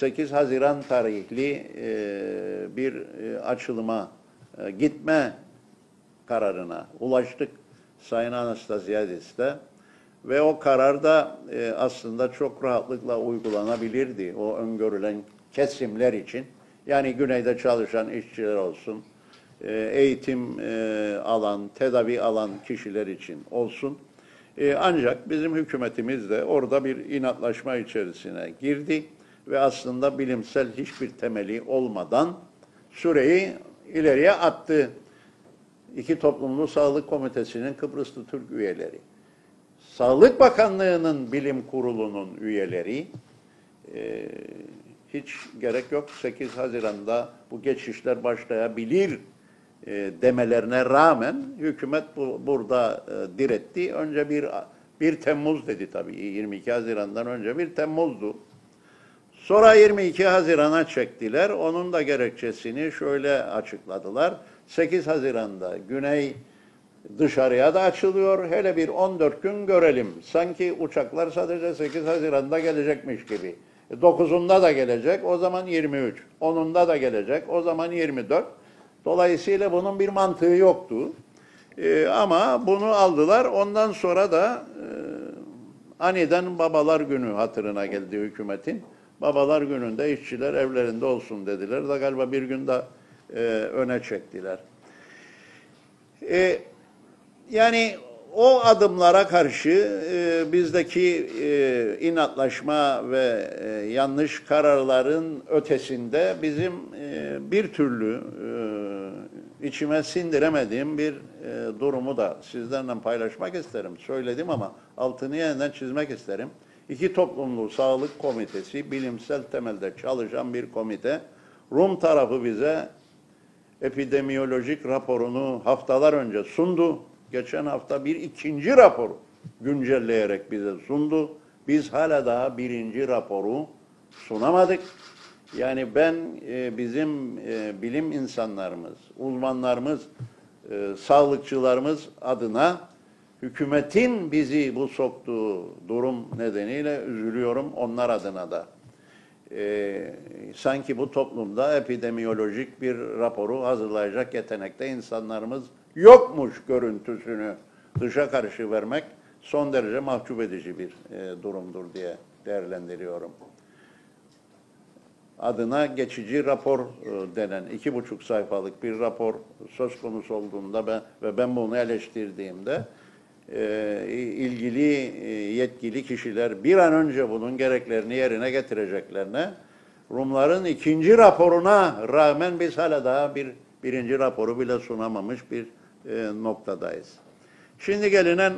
8 Haziran tarihli e, bir e, açılıma e, gitme kararına ulaştık Sayın Anastasiadis'te. Ve o karar da aslında çok rahatlıkla uygulanabilirdi o öngörülen kesimler için. Yani güneyde çalışan işçiler olsun, eğitim alan, tedavi alan kişiler için olsun. Ancak bizim hükümetimiz de orada bir inatlaşma içerisine girdi ve aslında bilimsel hiçbir temeli olmadan süreyi ileriye attı. İki Toplumlu Sağlık Komitesi'nin Kıbrıslı Türk üyeleri, Sağlık Bakanlığı'nın bilim kurulunun üyeleri, e, hiç gerek yok 8 Haziran'da bu geçişler başlayabilir e, demelerine rağmen hükümet bu, burada e, diretti. Önce bir 1 Temmuz dedi tabii 22 Haziran'dan önce 1 Temmuz'du. Sonra 22 Haziran'a çektiler. Onun da gerekçesini şöyle açıkladılar. 8 Haziran'da Güney dışarıya da açılıyor. Hele bir 14 gün görelim. Sanki uçaklar sadece 8 Haziran'da gelecekmiş gibi. 9'unda da gelecek, o zaman 23. 10'unda da gelecek, o zaman 24. Dolayısıyla bunun bir mantığı yoktu. Ee, ama bunu aldılar. Ondan sonra da e, aniden Babalar Günü hatırına geldi hükümetin. Babalar Günü'nde işçiler evlerinde olsun dediler da galiba bir gün de öne çektiler. E, yani o adımlara karşı e, bizdeki e, inatlaşma ve e, yanlış kararların ötesinde bizim e, bir türlü e, içime sindiremediğim bir e, durumu da sizlerle paylaşmak isterim. Söyledim ama altını yeniden çizmek isterim. İki Toplumlu Sağlık Komitesi, bilimsel temelde çalışan bir komite. Rum tarafı bize epidemiyolojik raporunu haftalar önce sundu. Geçen hafta bir ikinci raporu güncelleyerek bize sundu. Biz hala daha birinci raporu sunamadık. Yani ben e, bizim e, bilim insanlarımız, uzmanlarımız, e, sağlıkçılarımız adına hükümetin bizi bu soktuğu durum nedeniyle üzülüyorum onlar adına da. Ee, sanki bu toplumda epidemiyolojik bir raporu hazırlayacak yetenekte insanlarımız yokmuş görüntüsünü dışa karşı vermek son derece mahcup edici bir e, durumdur diye değerlendiriyorum. Adına geçici rapor e, denen iki buçuk sayfalık bir rapor söz konusu olduğunda ben, ve ben bunu eleştirdiğimde ilgili e, yetkili kişiler bir an önce bunun gereklerini yerine getireceklerine Rumların ikinci raporuna rağmen biz hala daha bir birinci raporu bile sunamamış bir e, noktadayız. Şimdi gelinen